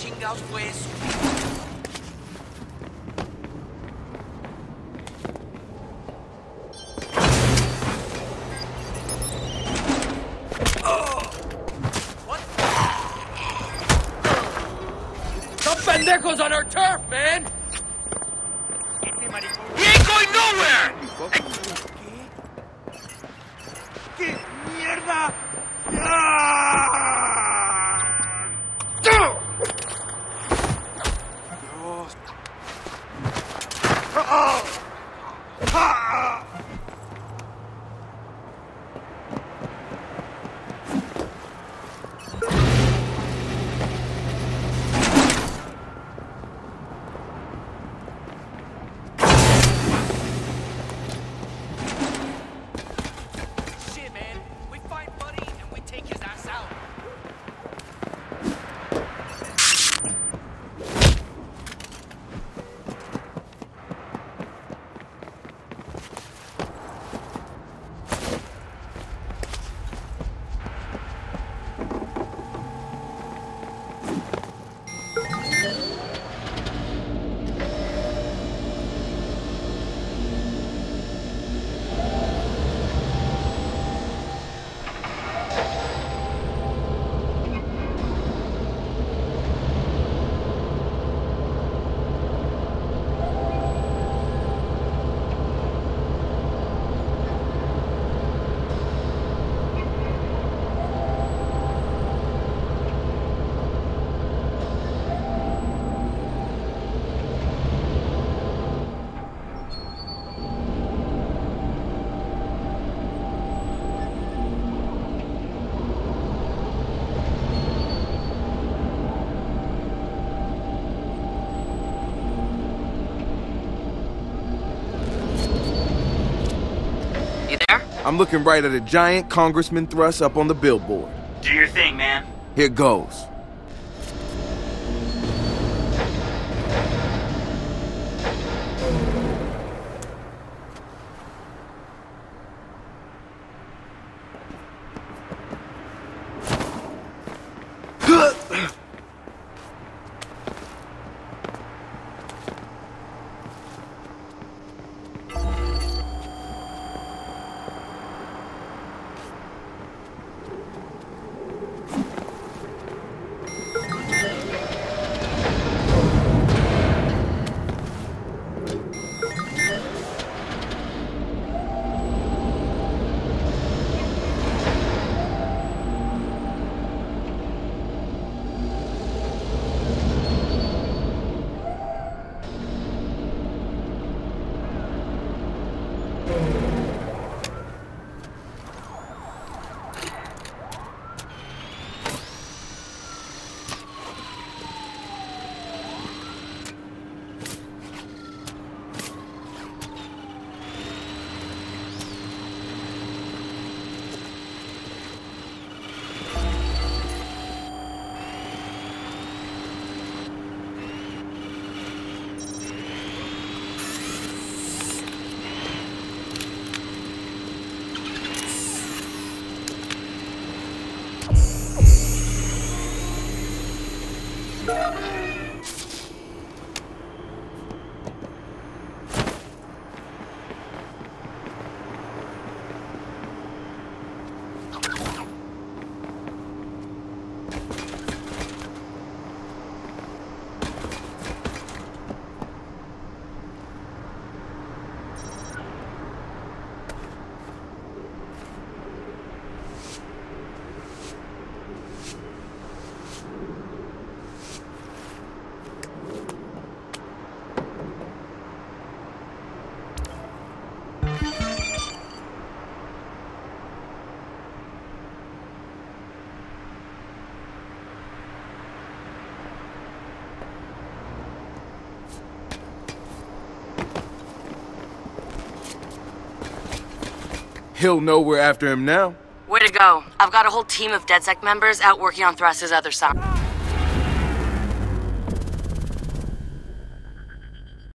Cuidaos, pues. Some pendejos on our turf, man! He ain't going nowhere! I'm looking right at a giant congressman thrust up on the billboard. Do your thing, man. Here goes. He'll know we're after him now. Way to go. I've got a whole team of DedSec members out working on Thrust's other side.